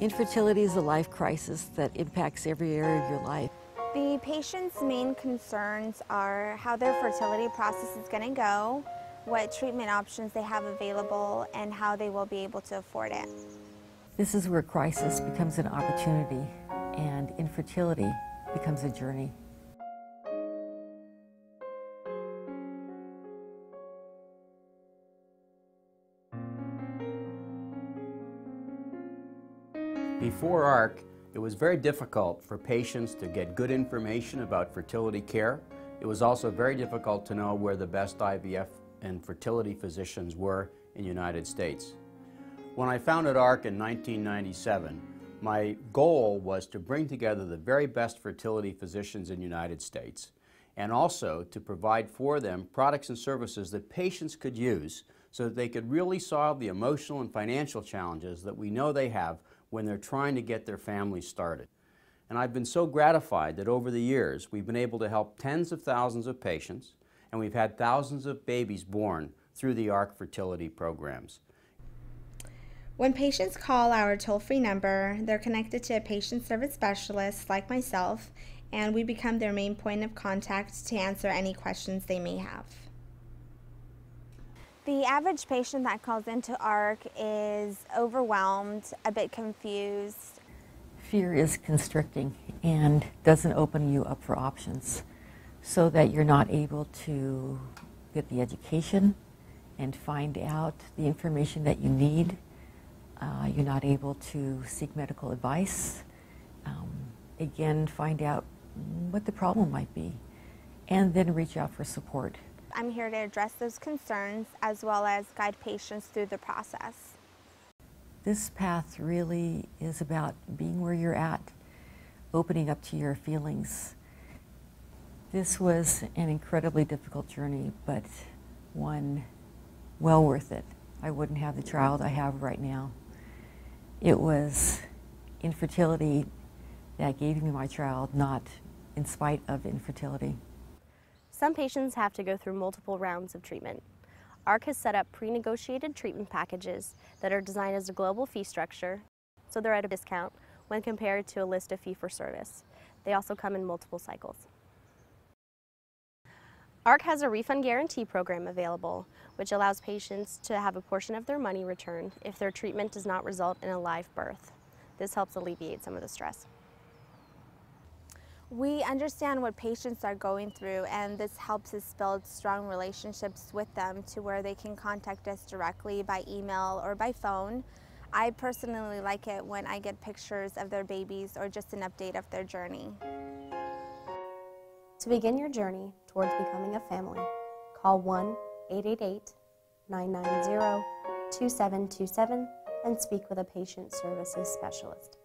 Infertility is a life crisis that impacts every area of your life. The patient's main concerns are how their fertility process is going to go, what treatment options they have available, and how they will be able to afford it. This is where crisis becomes an opportunity and infertility becomes a journey. Before ARC, it was very difficult for patients to get good information about fertility care. It was also very difficult to know where the best IVF and fertility physicians were in the United States. When I founded ARC in 1997, my goal was to bring together the very best fertility physicians in the United States and also to provide for them products and services that patients could use so that they could really solve the emotional and financial challenges that we know they have when they're trying to get their families started. And I've been so gratified that over the years we've been able to help tens of thousands of patients and we've had thousands of babies born through the ARC fertility programs. When patients call our toll free number, they're connected to a patient service specialist like myself, and we become their main point of contact to answer any questions they may have. The average patient that calls into ARC is overwhelmed, a bit confused. Fear is constricting and doesn't open you up for options so that you're not able to get the education and find out the information that you need. Uh, you're not able to seek medical advice. Um, again, find out what the problem might be and then reach out for support. I'm here to address those concerns as well as guide patients through the process. This path really is about being where you're at, opening up to your feelings. This was an incredibly difficult journey, but one well worth it. I wouldn't have the child I have right now. It was infertility that gave me my child, not in spite of infertility. Some patients have to go through multiple rounds of treatment. ARC has set up pre-negotiated treatment packages that are designed as a global fee structure, so they're at a discount when compared to a list of fee-for-service. They also come in multiple cycles. ARC has a refund guarantee program available, which allows patients to have a portion of their money returned if their treatment does not result in a live birth. This helps alleviate some of the stress. We understand what patients are going through and this helps us build strong relationships with them to where they can contact us directly by email or by phone. I personally like it when I get pictures of their babies or just an update of their journey. To begin your journey towards becoming a family, call 1-888-990-2727 and speak with a patient services specialist.